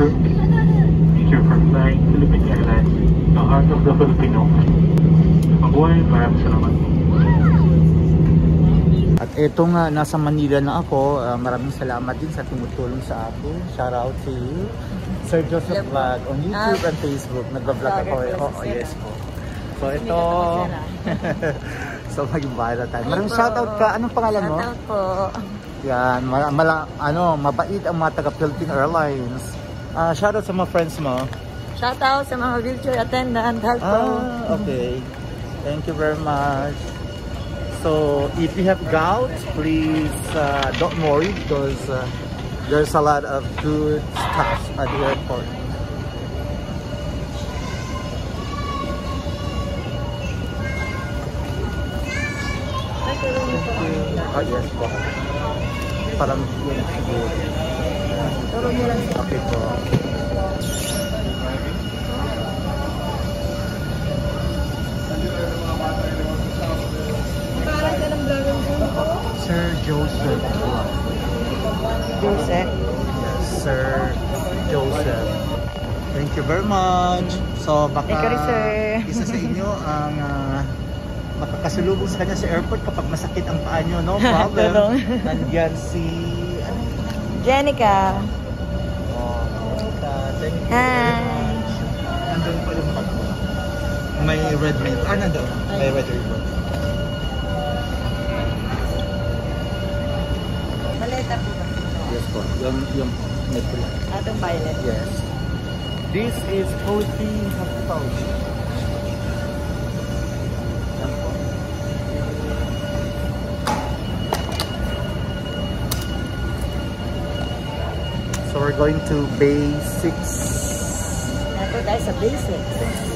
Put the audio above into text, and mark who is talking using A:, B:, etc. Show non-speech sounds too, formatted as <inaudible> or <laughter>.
A: crew. You for flying Philippine Airlines, the heart of the Filipino. Mabuhay, maraming salamat.
B: At eto nga, nasa Manila na ako. Ah, maraming salamat din sa tumutulong sa akin. Shout out to you. Sir Joseph Vlog on YouTube and Facebook. Nagbablog ako. eh. Oo, oh, yes po. So ito, <laughs> so maging viral tayo. Maraming shout out ka. Anong pangalan mo?
C: Shoutout po.
B: Yan, mala, mala- ano, mabait ang mga taga Philippine Airlines. Ah, shout out sa mga friends mo.
C: Shoutout sa mga wheelchair attendant. Help.
B: Ah, okay. Thank you very much. So, if you have gout, please uh, don't worry because uh, there's a lot of good stuff at the airport. Oh, yes po. Parang yun siguro. Okay po. Sir Joseph.
C: Joseph.
B: Yes, Sir Joseph. Thank you very much. So baka
C: rin, <laughs>
B: isa sa inyo ang uh, makakasalubong sa kanya sa airport kapag masakit ang paa nyo. No <laughs> problem. Nandyan si... Ano?
C: Jenica. Hi.
B: Nandun pa yung mo. May red ribbon. Ah, nandun. May red ribbon.
C: Maleta po ba?
B: Yes po. Yung, yung pula.
C: Atong violet.
B: Yes. This is Cozy Hospitality. So we're going to Bay 6.
C: Nato tayo sa basics.